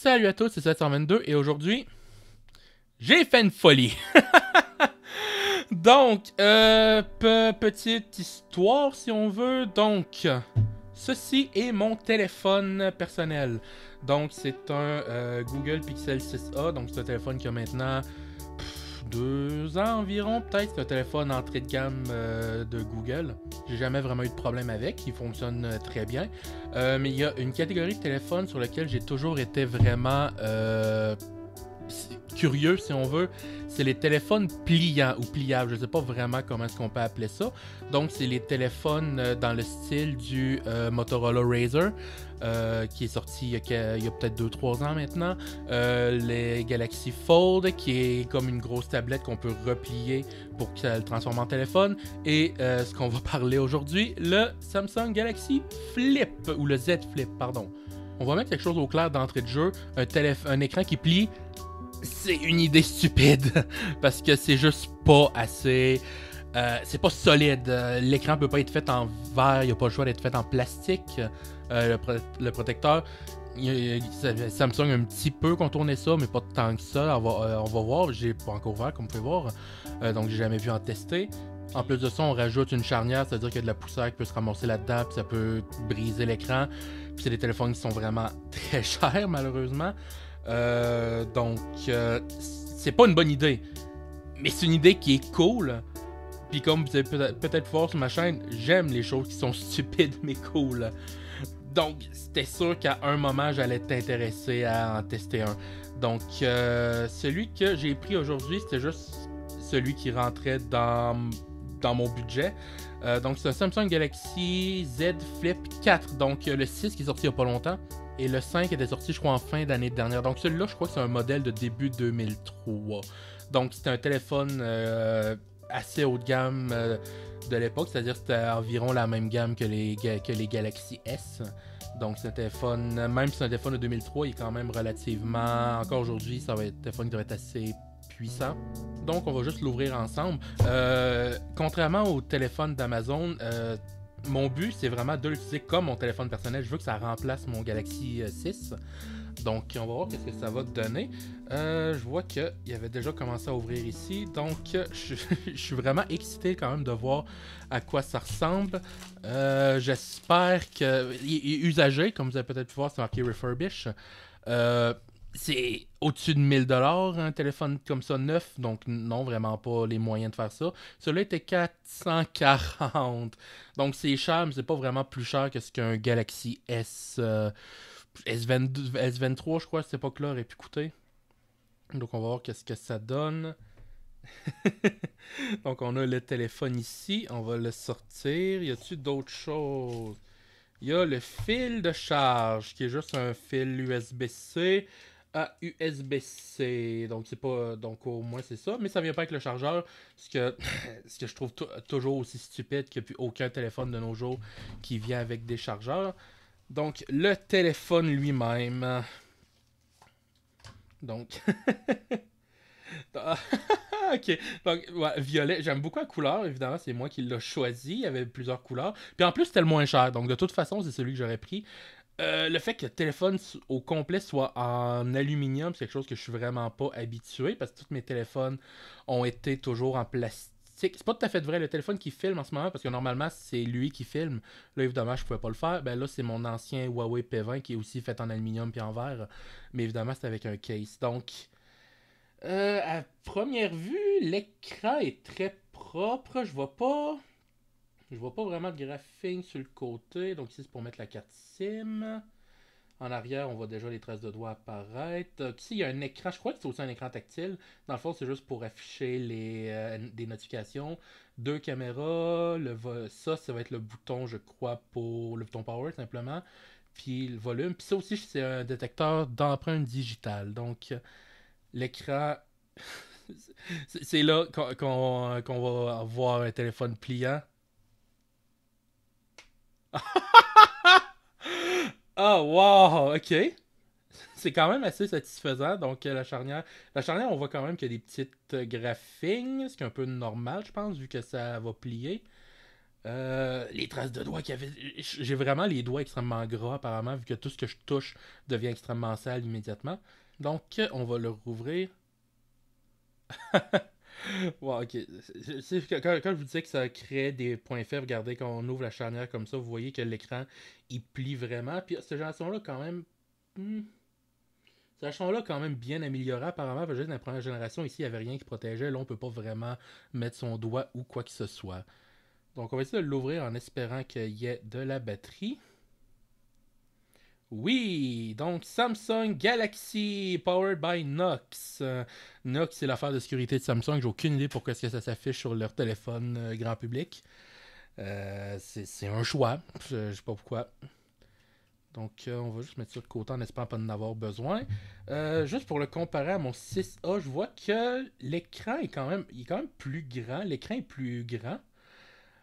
Salut à tous, c'est 722 et aujourd'hui, j'ai fait une folie. Donc, euh, petite histoire si on veut. Donc, ceci est mon téléphone personnel. Donc, c'est un euh, Google Pixel 6a. Donc, c'est un téléphone qui a maintenant deux ans environ, peut-être. Un téléphone entrée de gamme euh, de Google. J'ai jamais vraiment eu de problème avec. Il fonctionne euh, très bien. Euh, mais il y a une catégorie de téléphone sur laquelle j'ai toujours été vraiment curieux, si on veut, c'est les téléphones pliants ou pliables. Je ne sais pas vraiment comment est-ce qu'on peut appeler ça. Donc, c'est les téléphones dans le style du Motorola Razr. Euh, qui est sorti il y a, peut-être 2-3 ans maintenant. Euh, les Galaxy Fold, qui est comme une grosse tablette qu'on peut replier pour qu'elle transforme en téléphone. Et euh, ce qu'on va parler aujourd'hui, le Samsung Galaxy Flip, ou le Z Flip, pardon. On va mettre quelque chose au clair d'entrée de jeu. Un écran qui plie, c'est une idée stupide, parce que c'est juste pas assez... c'est pas solide. L'écran peut pas être fait en verre, il a pas le choix d'être fait en plastique. Euh, le, protecteur. Samsung a un petit peu contourné ça, mais pas tant que ça. On va, euh, on va voir. J'ai pas encore ouvert, comme vous pouvez voir. Euh, donc, j'ai jamais vu en tester. En plus de ça, on rajoute une charnière, c'est-à-dire qu'il y a de la poussière qui peut se ramasser là-dedans, puis ça peut briser l'écran. Puis c'est des téléphones qui sont vraiment très chers, malheureusement. Donc, c'est pas une bonne idée. Mais c'est une idée qui est cool. Puis comme vous avez peut-être voir sur ma chaîne, j'aime les choses qui sont stupides mais cool. Donc, c'était sûr qu'à un moment, j'allais t'intéresser à en tester un. Donc, euh, celui que j'ai pris aujourd'hui, c'était juste celui qui rentrait dans, mon budget. Euh, donc, c'est un Samsung Galaxy Z Flip 4. Donc, le 6 qui est sorti il n'y a pas longtemps. Et le 5 était sorti, je crois, en fin d'année dernière. Donc, celui-là, je crois que c'est un modèle de début 2003. Donc, c'était un téléphone euh, assez haut de gamme de l'époque, c'est-à-dire c'était environ la même gamme que les, que les Galaxy S. Donc c'est un téléphone, même si c'est un téléphone de 2003, il est quand même relativement, encore aujourd'hui, ça va être un téléphone qui devrait être assez puissant. Donc on va juste l'ouvrir ensemble. Euh, contrairement au téléphone d'Amazon, euh, mon but c'est vraiment de l'utiliser comme mon téléphone personnel. Je veux que ça remplace mon Galaxy 6. Donc, on va voir qu'est-ce que ça va donner. Euh, je vois qu'il avait déjà commencé à ouvrir ici. Donc, je, suis vraiment excité quand même de voir à quoi ça ressemble. Euh, j'espère qu'il est usagé. Comme vous avez peut-être pu voir, c'est marqué refurbish. Euh, c'est au-dessus de 1000 dollars un téléphone comme ça neuf, donc non, vraiment pas les moyens de faire ça. Celui-là était 440. Donc c'est cher, mais c'est pas vraiment plus cher que ce qu'un Galaxy S. S22, S23, je crois, à cette époque-là, aurait pu coûter. Donc, on va voir qu'est-ce que ça donne. Donc, on a le téléphone ici. On va le sortir. Y a-t-il d'autres choses? Il y a le fil de charge, qui est juste un fil USB-C à USB-C. Donc, c'est pas. Donc, au moins, c'est ça. Mais ça vient pas avec le chargeur. Ce que, ce que je trouve toujours aussi stupide a plus aucun téléphone de nos jours qui vient avec des chargeurs. Donc, le téléphone lui-même. Donc. ok. Donc, violet. J'aime beaucoup la couleur, évidemment. C'est moi qui l'ai choisi. Il y avait plusieurs couleurs. Puis en plus, c'était le moins cher. Donc, de toute façon, c'est celui que j'aurais pris. Euh, le fait que le téléphone au complet soit en aluminium, c'est quelque chose que je suis vraiment pas habitué parce que tous mes téléphones ont été toujours en plastique c'est pas tout à fait vrai. Le téléphone qui filme en ce moment, parce que normalement, c'est lui qui filme. Là, évidemment, je pouvais pas le faire. Ben là, c'est mon ancien Huawei P20 qui est aussi fait en aluminium puis en verre. Mais évidemment, c'est avec un case. Donc, euh, à première vue, l'écran est très propre. Je vois pas. Je vois pas vraiment de graphing sur le côté. Donc, ici, c'est pour mettre la carte SIM. En arrière, on voit déjà les traces de doigts apparaître. Ici, il y a un écran, je crois que c'est aussi un écran tactile. Dans le fond, c'est juste pour afficher les, euh, des notifications. Deux caméras. Le ça, ça va être le bouton, je crois, pour le bouton power simplement. Puis le volume. Puis ça aussi, c'est un détecteur d'empreinte digitale. Donc, l'écran. c'est là qu'on va avoir un téléphone pliant. Ah, wow, ok. C'est quand même assez satisfaisant. Donc, euh, la charnière, la charnière, on voit quand même qu'il y a des petites euh, graphines, ce qui est un peu normal, je pense, vu que ça va plier. les traces de doigts qui avaient. J'ai vraiment les doigts extrêmement gras apparemment, vu que tout ce que je touche devient extrêmement sale immédiatement. Donc, on va le rouvrir. ok. quand, je vous disais que ça crée des points faibles, regardez, quand on ouvre la charnière comme ça, vous voyez que l'écran, il plie vraiment. Puis cette génération-là, quand même... Hmm, cette génération-là, quand même bien améliorée apparemment. Parce que dans la première génération, ici, il n'y avait rien qui protégeait. Là, on peut pas vraiment mettre son doigt ou quoi que ce soit. Donc, on va essayer de l'ouvrir en espérant qu'il y ait de la batterie. Oui, donc Samsung Galaxy Powered by Nox. Euh, Nox, c'est l'affaire de sécurité de Samsung. J'ai aucune idée pourquoi est-ce que ça s'affiche sur leur téléphone euh, grand public. Euh, c'est un choix. Je, sais pas pourquoi. Donc, on va juste mettre ça de côté en espérant pas en avoir besoin. juste pour le comparer à mon 6A, je vois que l'écran est quand même, est quand même plus grand. L'écran est plus grand.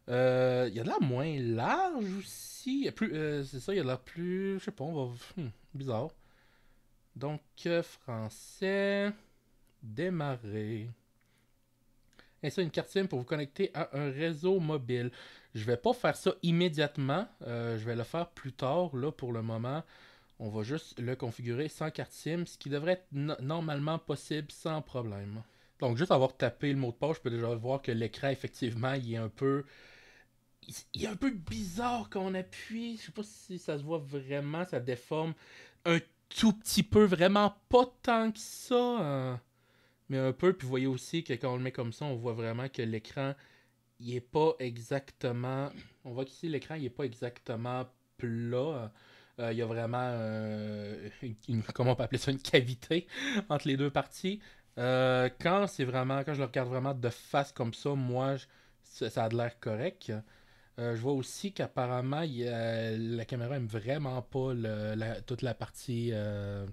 Euh, il y a de l'air moins large aussi. Euh, c'est ça, il y a de l'air plus. Je sais pas, on va. Hmm, bizarre. Donc, euh, français. Démarrer. Ça, une carte SIM pour vous connecter à un réseau mobile. Je vais pas faire ça immédiatement. je vais le faire plus tard. Là, pour le moment, on va juste le configurer sans carte SIM, ce qui devrait être normalement possible sans problème. Donc, juste avoir tapé le mot de passe, je peux déjà voir que l'écran, effectivement, il est un peu il est un peu bizarre quand on appuie. Je sais pas si ça se voit vraiment, ça déforme un tout petit peu, vraiment pas tant que ça. Hein. Mais un peu, puis vous voyez aussi que quand on le met comme ça, on voit vraiment que l'écran, il est pas exactement... On voit qu'ici, l'écran, il est pas exactement plat. Euh, il y a vraiment, euh, une, comment on peut appeler ça, une cavité entre les deux parties. Euh, quand c'est vraiment, quand je le regarde vraiment de face comme ça, moi, ça a l'air correct. Euh, je vois aussi qu'apparemment, la caméra aime vraiment pas toute la partie euh,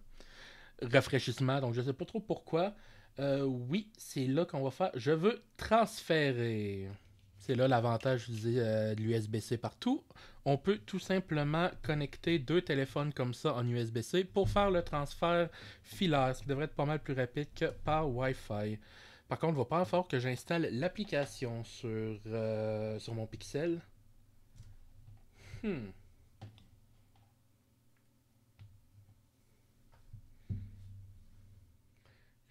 rafraîchissement. Donc, je sais pas trop pourquoi. Euh, oui, c'est là qu'on va faire. Je veux transférer. C'est là l'avantage de l'USB-C partout. On peut tout simplement connecter deux téléphones comme ça en USB-C pour faire le transfert filaire, ce qui devrait être pas mal plus rapide que par Wi-Fi. Par contre, il va pas falloir que j'installe l'application sur, sur mon Pixel. Hmm.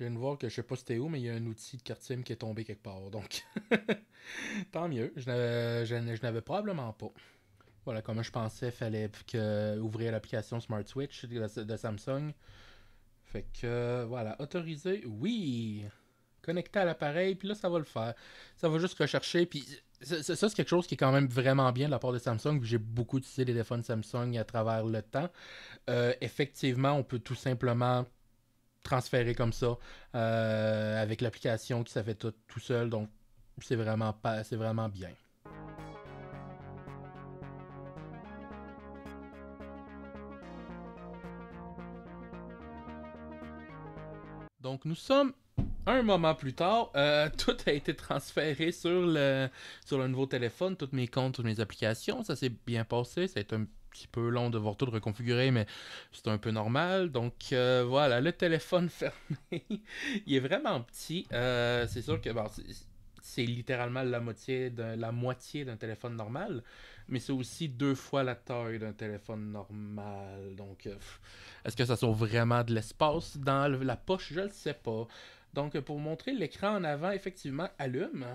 Je viens de voir que je sais pas c'était où, mais il y a un outil de carte SIM qui est tombé quelque part. Donc, tant mieux. Je n'avais probablement pas. Voilà, comme je pensais, fallait ouvrir l'application Smart Switch de, de, Samsung. Fait que, voilà, autorisé, oui. Connecté à l'appareil, puis là, ça va le faire. Ça va juste rechercher, puis ça, c'est quelque chose qui est quand même vraiment bien de la part de Samsung. J'ai beaucoup utilisé les téléphones Samsung à travers le temps. Euh, effectivement, on peut tout simplement transférer comme ça euh, avec l'application qui ça fait tout, seul. Donc, c'est vraiment, pas, vraiment bien. Donc, nous sommes un moment plus tard, euh, tout a été transféré sur le, sur le nouveau téléphone, tous mes comptes, toutes mes applications. Ça s'est bien passé. Ça a été un petit peu long de voir tout reconfigurer, mais c'est un peu normal. Donc euh, voilà, le téléphone fermé. il est vraiment petit. Euh, c'est sûr que c'est littéralement la moitié d'un la moitié d'un téléphone normal, mais c'est aussi deux fois la taille d'un téléphone normal. Donc est-ce que ça sauve vraiment de l'espace dans la poche? Je ne sais pas. Donc, pour montrer l'écran en avant, effectivement, allume.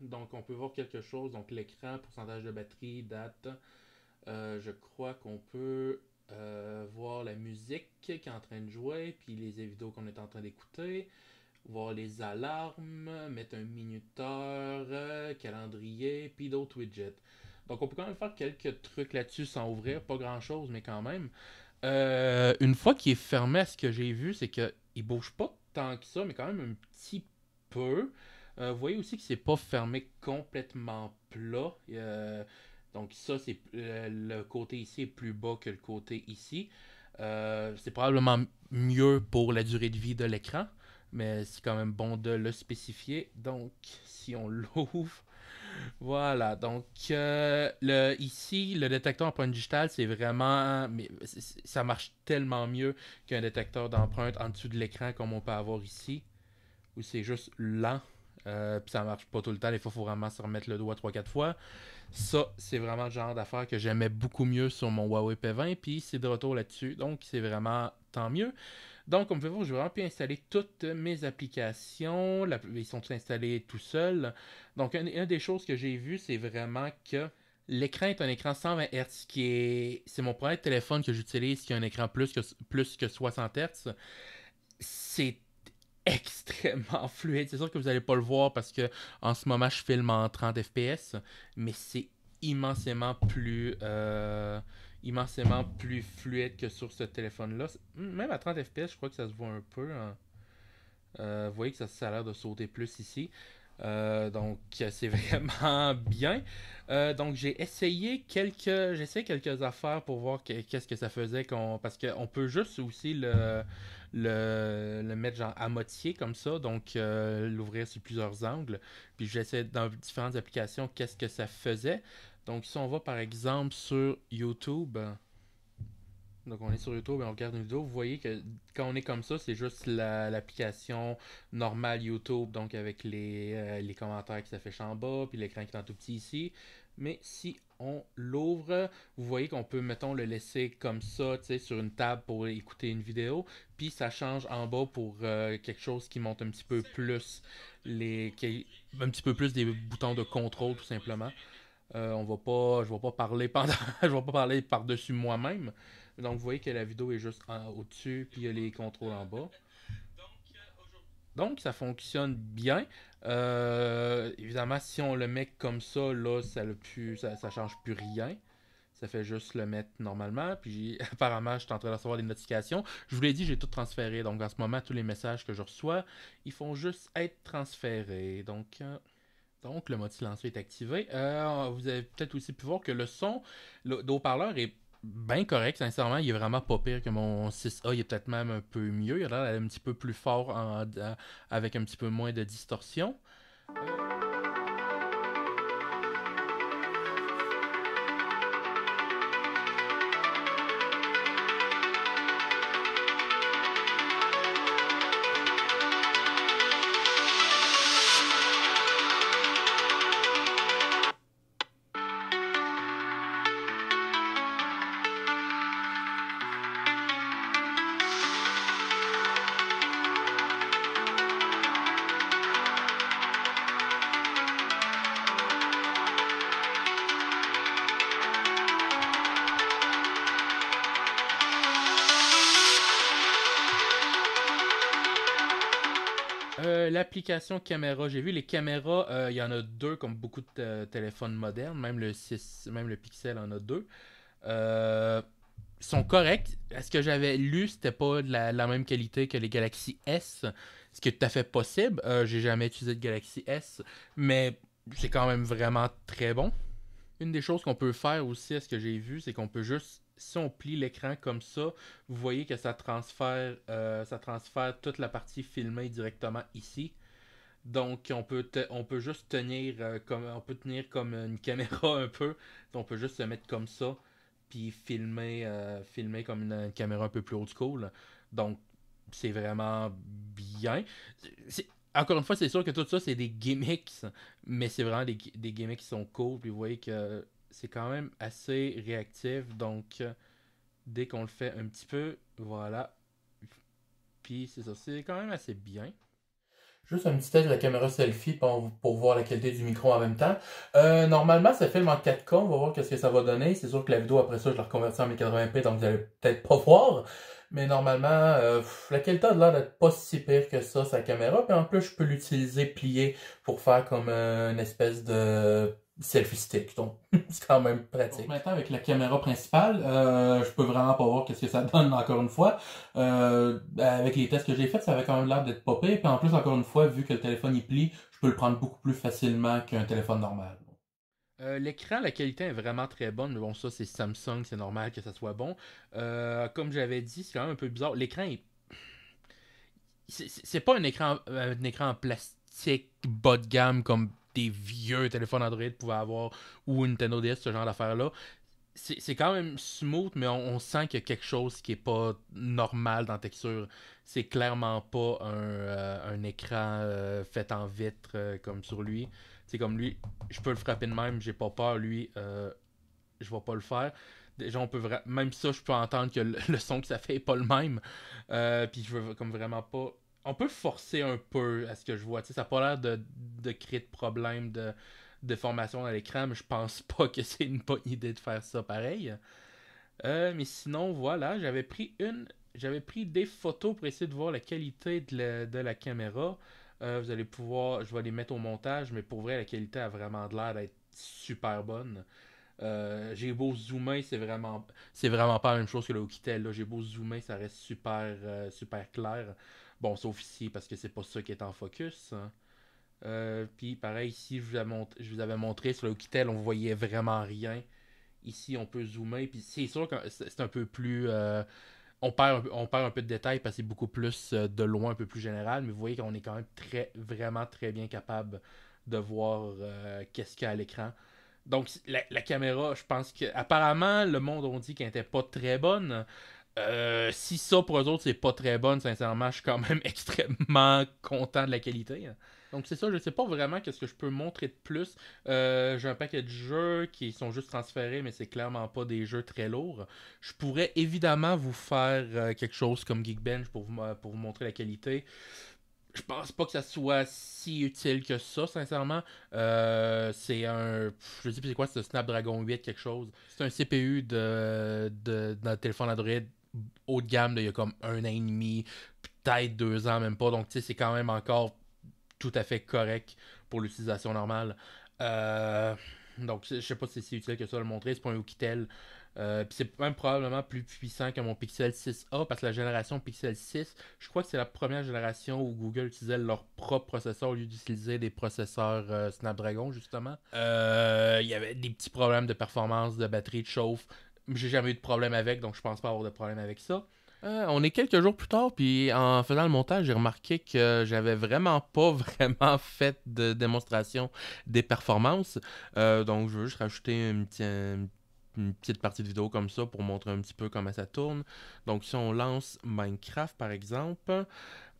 Donc, on peut voir quelque chose. Donc, l'écran, pourcentage de batterie, date. Euh, je crois qu'on peut euh, voir la musique qui est en train de jouer, puis les vidéos qu'on est en train d'écouter, voir les alarmes, mettre un minuteur, euh, calendrier, puis d'autres widgets. Donc, on peut quand même faire quelques trucs là-dessus sans ouvrir, pas grand-chose, mais quand même. une fois qu'il est fermé, ce que j'ai vu, c'est qu'il ne bouge pas que ça, mais quand même un petit peu. Euh, vous voyez aussi que c'est pas fermé complètement plat. Euh, donc ça, c'est euh, le côté ici est plus bas que le côté ici. c'est probablement mieux pour la durée de vie de l'écran, mais c'est quand même bon de le spécifier. Donc si on l'ouvre, voilà, donc le, ici, le détecteur empreinte digitale, c'est vraiment. Ça marche tellement mieux qu'un détecteur d'empreinte en dessous de l'écran comme on peut avoir ici, où c'est juste lent. Euh, puis ça marche pas tout le temps, il faut, faut vraiment se remettre le doigt 3-4 fois. Ça, c'est vraiment le genre d'affaire que j'aimais beaucoup mieux sur mon Huawei P20, puis c'est de retour là-dessus, donc c'est vraiment tant mieux. Donc, comme vous pouvez voir, je vais vraiment pu installer toutes mes applications. ils sont installés tout seuls. Donc, une, des choses que j'ai vues, c'est vraiment que l'écran est un écran 120 Hz, qui est. C'est mon premier téléphone que j'utilise qui a un écran plus que, plus que 60 Hz. C'est extrêmement fluide. C'est sûr que vous n'allez pas le voir parce que en ce moment, je filme en 30 FPS, mais c'est immensément plus. Euh, immensément plus fluide que sur ce téléphone-là. Même à 30 fps, je crois que ça se voit un peu. Hein. Euh, vous voyez que ça, a l'air de sauter plus ici. Euh, donc c'est vraiment bien. Euh, donc j'ai essayé quelques j'ai quelques affaires pour voir qu'est-ce que ça faisait parce qu'on peut juste aussi le, le, mettre genre à moitié comme ça, donc l'ouvrir sur plusieurs angles. Puis j'essaie dans différentes applications qu'est-ce que ça faisait. Donc, si on va par exemple sur YouTube, donc on est sur YouTube et on regarde une vidéo, vous voyez que quand on est comme ça, c'est juste l'application normale YouTube, donc avec les, euh, les, commentaires qui s'affichent en bas, puis l'écran qui est en tout petit ici. Mais si on l'ouvre, vous voyez qu'on peut, mettons, le laisser comme ça, tu sais, sur une table pour écouter une vidéo, puis ça change en bas pour euh, quelque chose qui monte un petit peu plus les, un petit peu plus des boutons de contrôle tout simplement. Euh, on va pas, je vais pas parler pendant, je vais pas parler par-dessus moi-même. Donc vous voyez que la vidéo est juste au-dessus, puis il y a les contrôles en bas. Donc ça fonctionne bien. Euh, évidemment, si on le met comme ça, là, ça ne ça, change plus rien. Ça fait juste le mettre normalement. Puis apparemment, je suis en train de recevoir des notifications. Je vous l'ai dit, j'ai tout transféré. Donc en ce moment, tous les messages que je reçois, ils font juste être transférés. Donc. Euh, donc, le mode silencieux est activé. Euh, vous avez peut-être aussi pu voir que le son d'haut-parleur est bien correct. Sincèrement, il est vraiment pas pire que mon 6A. Il est peut-être même un peu mieux. Il a l'air un petit peu plus fort avec un petit peu moins de distorsion. L'application caméra, j'ai vu les caméras, euh, il y en a deux comme beaucoup de téléphones modernes, même le 6, même le Pixel en a deux. Euh, sont corrects. Est-ce que j'avais lu, c'était pas de la, même qualité que les Galaxy S, ce qui est tout à fait possible. Euh, j'ai jamais utilisé de Galaxy S, mais c'est quand même vraiment très bon. Une des choses qu'on peut faire aussi, à ce que j'ai vu, c'est qu'on peut juste si on plie l'écran comme ça, vous voyez que ça transfère, euh, ça transfère toute la partie filmée directement ici. Donc on peut, on peut juste tenir euh, comme on peut tenir comme une caméra un peu. On peut juste se mettre comme ça puis filmer, euh, filmer comme une, caméra un peu plus old school. Donc c'est vraiment bien. Encore une fois, c'est sûr que tout ça c'est des gimmicks, mais c'est vraiment des, des gimmicks qui sont cool. Puis vous voyez que c'est quand même assez réactif. Donc, euh, dès qu'on le fait un petit peu, voilà. Puis c'est ça, c'est quand même assez bien. Juste un petit test de la caméra selfie pour, pour voir la qualité du micro en même temps. Euh, normalement, ça filme en 4K. On va voir ce que ça va donner. C'est sûr que la vidéo, après ça, je la reconvertis en 1080p, donc vous allez peut-être pas voir. Mais normalement, euh, la qualité a l'air d'être pas si pire que ça, sa caméra. Puis en plus, je peux l'utiliser plié pour faire comme une espèce de selfie stick. Donc, c'est quand même pratique. maintenant, avec la caméra principale, euh, je peux vraiment pas voir qu'est-ce que ça donne encore une fois. Euh, avec les tests que j'ai faits, ça avait quand même l'air d'être popé. Puis en plus, encore une fois, vu que le téléphone plie, je peux le prendre beaucoup plus facilement qu'un téléphone normal. Euh, l'écran, la qualité est vraiment très bonne. Mais bon, ça, c'est Samsung, c'est normal que ça soit bon. comme j'avais dit, c'est quand même un peu bizarre. L'écran est. C'est pas un écran, un écran en plastique bas de gamme comme des vieux téléphones Android pouvaient avoir ou une Nintendo DS, ce genre d'affaires-là. C'est quand même smooth, mais on, sent qu'il y a quelque chose qui est pas normal dans la texture. C'est clairement pas un, euh, écran euh, fait en vitre euh, comme sur lui. C'est comme lui, je peux le frapper de même, j'ai pas peur, lui, je vais pas le faire. Déjà, on peut même ça, je peux entendre que le, son que ça fait est pas le même. Puis je veux comme vraiment pas. On peut forcer un peu à ce que je vois. sais ça n'a pas l'air de, créer de problème de, de formation dans l'écran, mais je pense pas que c'est une bonne idée de faire ça pareil. Euh, mais sinon, voilà, j'avais pris une. J'avais pris des photos pour essayer de voir la qualité de la, caméra. Euh, vous allez pouvoir. Je vais les mettre au montage, mais pour vrai, la qualité a vraiment l'air d'être super bonne. Euh, j'ai beau zoomer, c'est vraiment c'est vraiment pas la même chose que le Oukitel. J'ai beau zoomer, ça reste super super clair. Bon, sauf ici parce que c'est pas ça qui est en focus. Hein. Puis pareil, ici, je vous, avais montré, sur le Oukitel, on voyait vraiment rien. Ici, on peut zoomer. Puis c'est sûr que c'est un peu plus. Euh, on, perd, un peu de détails parce que c'est beaucoup plus euh, de loin, un peu plus général. Mais vous voyez qu'on est quand même très, vraiment très bien capable de voir euh, qu'est-ce qu'il y a à l'écran. Donc, la, caméra, je pense que. Apparemment, le monde on dit qu'elle n'était pas très bonne. Si ça pour eux autres c'est pas très bonne, sincèrement, je suis quand même extrêmement content de la qualité. Donc c'est ça, je sais pas vraiment qu'est-ce que je peux montrer de plus. Euh, j'ai un paquet de jeux qui sont juste transférés, mais c'est clairement pas des jeux très lourds. Je pourrais évidemment vous faire euh, quelque chose comme Geekbench pour vous, pour vous montrer la qualité. Je pense pas que ça soit si utile que ça, sincèrement. Euh, c'est un. Je sais plus c'est quoi, c'est Snapdragon 8, quelque chose. C'est un CPU de, de, téléphone Android haut de gamme il y a comme un an et demi, peut-être deux ans, même pas. Donc, tu sais, c'est quand même encore tout à fait correct pour l'utilisation normale. Euh, donc, je sais pas si c'est utile que ça de le montrer. C'est pas un Oukitel. Euh, c'est même probablement plus puissant que mon Pixel 6a parce que la génération Pixel 6, je crois que c'est la première génération où Google utilisait leur propre processeur au lieu d'utiliser des processeurs euh, Snapdragon justement. Il y avait des petits problèmes de performance, de batterie, de chauffe. J'ai jamais eu de problème avec, donc je pense pas avoir de problème avec ça. Euh, on est quelques jours plus tard, puis en faisant le montage, j'ai remarqué que j'avais vraiment pas vraiment fait de démonstration des performances. Euh, donc, je veux juste rajouter une, petite partie de vidéo comme ça pour montrer un petit peu comment ça tourne. Donc, si on lance Minecraft, par exemple,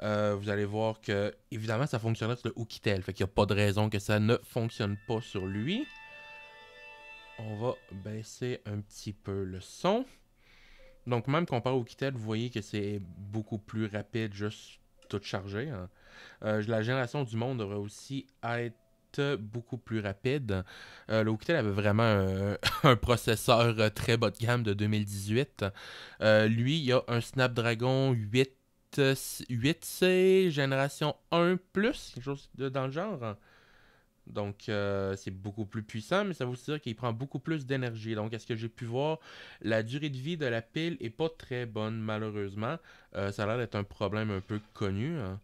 euh, vous allez voir que, évidemment, ça fonctionnait sur le Oukitel. Fait qu'il n'y a pas de raison que ça ne fonctionne pas sur lui. On va baisser un petit peu le son. Donc, même comparé au Kitel, vous voyez que c'est beaucoup plus rapide, juste tout chargé. Hein. Euh, la génération du monde devrait aussi être beaucoup plus rapide. Euh, le Oukitel avait vraiment un, processeur très bas de gamme de 2018. Euh, lui, il a un Snapdragon 8, 8C génération 1 plus, quelque chose dans le genre. Donc, euh, c'est beaucoup plus puissant, mais ça veut dire qu'il prend beaucoup plus d'énergie. Donc, est-ce que j'ai pu voir, la durée de vie de la pile est pas très bonne, malheureusement. Euh, ça a l'air d'être un problème un peu connu. Hein.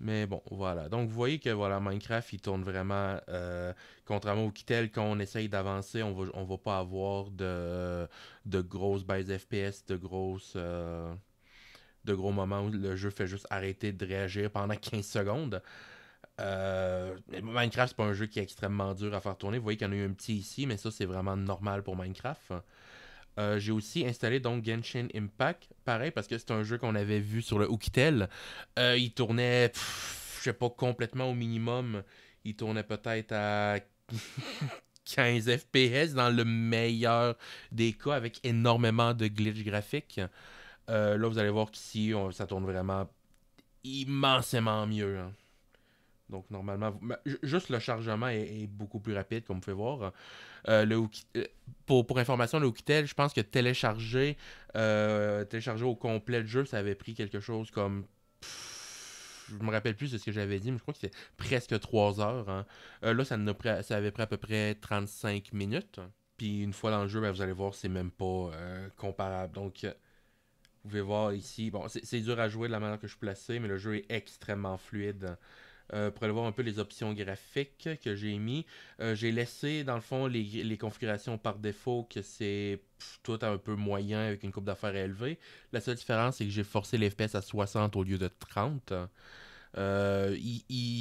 Mais bon, voilà. Donc, vous voyez que voilà, Minecraft, il tourne vraiment. Euh, contrairement au Kittel, quand on essaye d'avancer, on va, on va pas avoir de, de grosses baisses FPS, de grosses. de gros moments où le jeu fait juste arrêter de réagir pendant 15 secondes. Euh, Minecraft, c'est pas un jeu qui est extrêmement dur à faire tourner. Vous voyez qu'il y en a eu un petit ici, mais ça, c'est vraiment normal pour Minecraft. Euh, j'ai aussi installé donc Genshin Impact, pareil, parce que c'est un jeu qu'on avait vu sur le Oukitel. Euh, il tournait, je sais pas, complètement au minimum. Il tournait peut-être à 15 FPS dans le meilleur des cas, avec énormément de glitch graphiques. là, vous allez voir qu'ici, ça tourne vraiment immensément mieux. Hein. Donc, normalement, juste le chargement est, beaucoup plus rapide, comme vous pouvez voir. Euh, euh, pour, pour information, le Oukitel, je pense que télécharger, euh, télécharger au complet le jeu, ça avait pris quelque chose comme. je me rappelle plus de ce que j'avais dit, mais je crois que c'était presque 3 heures. Hein. là, ça, ça, avait pris à peu près 35 minutes. Puis une fois dans le jeu, ben, vous allez voir, c'est même pas comparable. Donc, vous pouvez voir ici, bon, c'est dur à jouer de la manière que je suis placé, mais le jeu est extrêmement fluide. Euh, pour aller voir un peu les options graphiques que j'ai mis. Euh, j'ai laissé dans le fond les, configurations par défaut que c'est tout un peu moyen avec une coupe d'affaires élevée. La seule différence c'est que j'ai forcé les FPS à 60 au lieu de 30. Euh,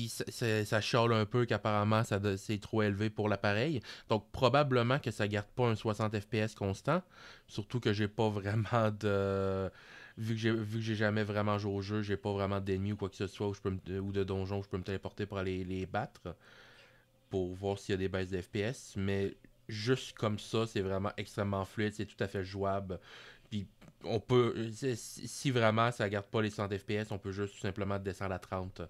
ça, ça chiale un peu qu'apparemment c'est trop élevé pour l'appareil. Donc probablement que ça garde pas un 60 FPS constant. Surtout que j'ai pas vraiment de vu que j'ai jamais vraiment joué au jeu, j'ai pas vraiment d'ennemis ou quoi que ce soit où je peux ou de donjons où je peux me téléporter pour aller les battre. pour voir s'il y a des baisses de FPS, mais juste comme ça, c'est vraiment extrêmement fluide, c'est tout à fait jouable. Puis on peut, si vraiment ça garde pas les 100 FPS, on peut juste tout simplement descendre à 30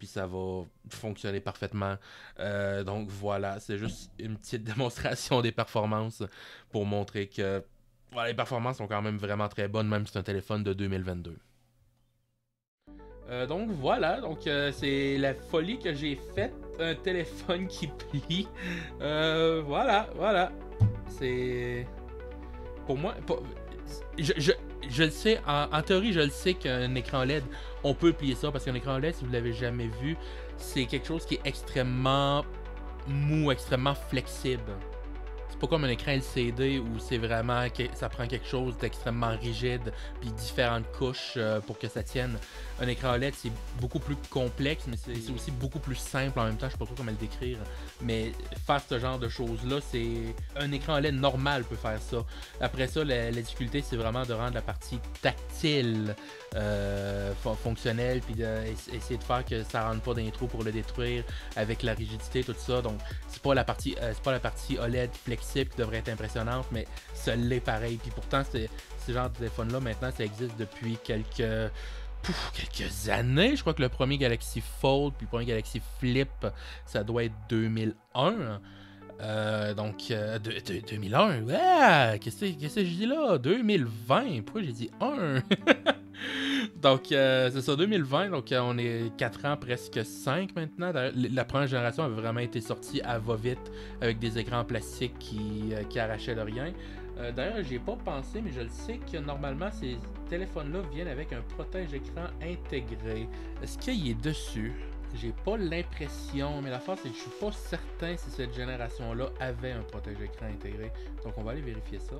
puis ça va fonctionner parfaitement. Euh, donc voilà, c'est juste une petite démonstration des performances pour montrer que les performances sont quand même vraiment très bonnes, même si c'est un téléphone de 2022. Euh, donc voilà, donc euh, c'est la folie que j'ai faite, un téléphone qui plie. voilà, voilà. C'est pour moi, je, je, je, le sais, en, théorie, je le sais qu'un écran LED, on peut plier ça parce qu'un écran LED, si vous l'avez jamais vu, c'est quelque chose qui est extrêmement mou, extrêmement flexible pas comme un écran LCD où c'est vraiment ça prend quelque chose d'extrêmement rigide puis différentes couches euh, pour que ça tienne. Un écran OLED c'est beaucoup plus complexe mais c'est aussi beaucoup plus simple en même temps. Je sais pas trop comment le décrire, mais faire ce genre de choses là, c'est un écran OLED normal peut faire ça. Après ça, la, difficulté c'est vraiment de rendre la partie tactile euh, fonctionnelle puis d'essayer de, faire que ça rentre pas dans les trous pour le détruire avec la rigidité tout ça. Donc c'est pas la partie euh, c'est pas la partie OLED flexible qui devrait être impressionnante, mais ça l'est pareil. Puis pourtant, ce genre de téléphone-là, maintenant, ça existe depuis quelques. quelques années. Je crois que le premier Galaxy Fold puis le premier Galaxy Flip, ça doit être 2001. Euh, donc, euh, de, 2001, ouais, qu'est-ce que je dis là? 2020, pourquoi j'ai dit 1? donc, euh, c'est ça, 2020, donc on est 4 ans, presque 5 maintenant. La première génération avait vraiment été sortie à va-vite avec des écrans plastiques qui, qui arrachaient le rien. D'ailleurs, j'y ai pas pensé, mais je le sais que normalement, ces téléphones-là viennent avec un protège-écran intégré. Est-ce qu'il est dessus? J'ai pas l'impression, mais la force c'est que je suis pas certain si cette génération-là avait un protège-écran intégré. Donc on va aller vérifier ça.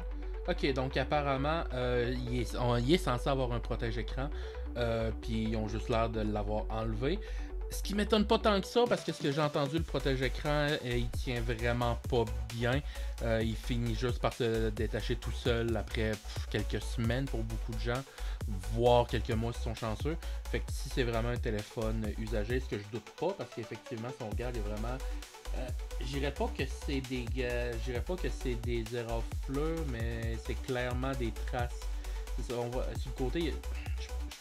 Ok, donc apparemment, euh, il, est, censé avoir un protège-écran, euh, puis ils ont juste l'air de l'avoir enlevé. Ce qui m'étonne pas tant que ça, parce que ce que j'ai entendu, le protège-écran, euh, il tient vraiment pas bien. il finit juste par se détacher tout seul après quelques semaines pour beaucoup de gens voire quelques mois si sont chanceux. Fait que si c'est vraiment un téléphone usagé, ce que je doute pas, parce qu'effectivement, son regarde est vraiment. Euh, j'irais pas que c'est des. Euh, j'irais pas que c'est des mais c'est clairement des traces. on voit, sur le côté,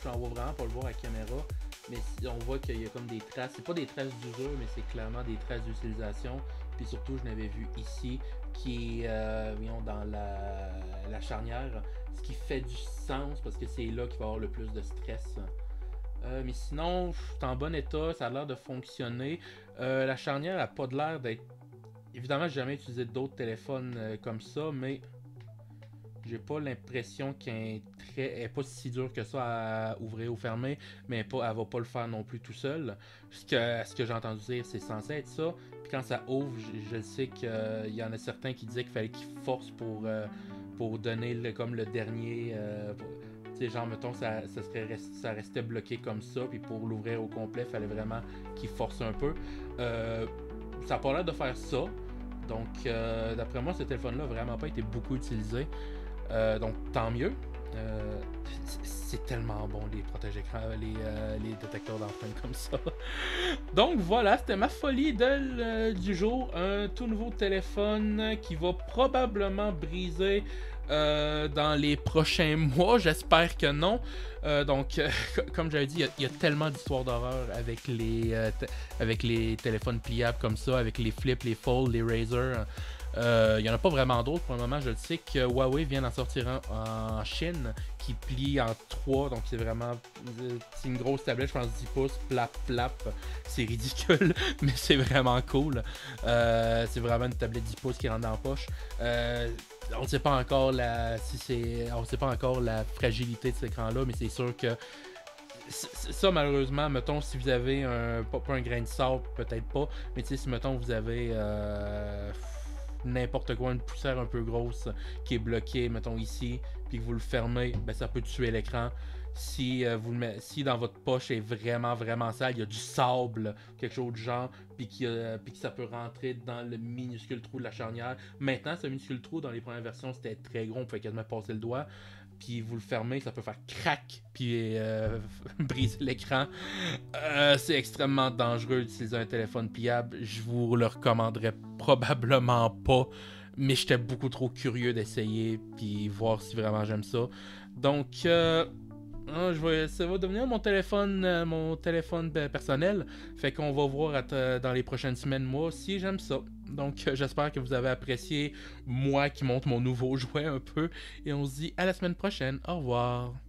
je, n'en vois vraiment pas le voir à caméra, mais on voit qu'il y a comme des traces. C'est pas des traces d'usure, mais c'est clairement des traces d'utilisation. Puis surtout, je l'avais vu ici, qui est euh, dans la, la charnière ce qui fait du sens parce que c'est là qu'il va y avoir le plus de stress. Euh, mais sinon, c'est en bon état, ça a l'air de fonctionner. Euh, la charnière n'a pas de l'air d'être. Évidemment, j'ai jamais utilisé d'autres téléphones euh, comme ça, mais j'ai pas l'impression qu'elle est pas si dur que ça à ouvrir ou fermer, mais pas, elle va pas le faire non plus tout seul. Ce que, ce que j'ai entendu dire, c'est censé être ça. Puis quand ça ouvre, je, sais qu'il y en a certains qui disaient qu'il fallait qu'ils forcent pour pour donner le, comme le dernier. Sais, genre, mettons, ça, ça, serait, ça restait bloqué comme ça, puis pour l'ouvrir au complet, il fallait vraiment qu'il force un peu. Euh, ça n'a pas l'air de faire ça. Donc, euh, d'après moi, ce téléphone-là n'a vraiment pas été beaucoup utilisé. donc, tant mieux. c'est tellement bon les protège écrans, les, détecteurs d'empreintes comme ça. Donc voilà, c'était ma folie du jour. Un tout nouveau téléphone qui va probablement briser euh, dans les prochains mois. J'espère que non. Euh, donc, euh, comme j'avais dit, il y, a tellement d'histoires d'horreur avec les avec les téléphones pliables comme ça, avec les flips, les folds, les Razer. Il n'y en a pas vraiment d'autres pour le moment. Je le sais que Huawei vient d'en sortir un en Chine qui plie en trois. Donc c'est vraiment. C'est une grosse tablette, je pense 10 pouces, plap plap. C'est ridicule, mais c'est vraiment cool. c'est vraiment une tablette 10 pouces qui rentre la poche on ne sait pas encore la fragilité de cet écran là mais c'est sûr que ça malheureusement mettons si vous avez un pas, un grain de sable peut-être pas mais si mettons vous avez euh, n'importe quoi une poussière un peu grosse qui est bloquée mettons ici puis que vous le fermez ben ça peut tuer l'écran si, euh, vous dans votre poche est vraiment, vraiment sale, il y a du sable, quelque chose de genre, puis, que ça peut rentrer dans le minuscule trou de la charnière. Maintenant, ce minuscule trou, dans les premières versions, c'était très gros, on pouvait quasiment passer le doigt. puis vous le fermez, ça peut faire crack, puis euh, briser l'écran. Euh, c'est extrêmement dangereux d'utiliser un téléphone pliable. Je vous le recommanderais probablement pas, mais j'étais beaucoup trop curieux d'essayer, puis voir si vraiment j'aime ça. Donc, euh, ah, je vais, ça va devenir mon téléphone, euh, mon téléphone ben, personnel. Fait qu'on va voir dans les prochaines semaines, moi si j'aime ça. Donc euh, j'espère que vous avez apprécié moi qui monte mon nouveau jouet un peu. Et on se dit à la semaine prochaine. Au revoir.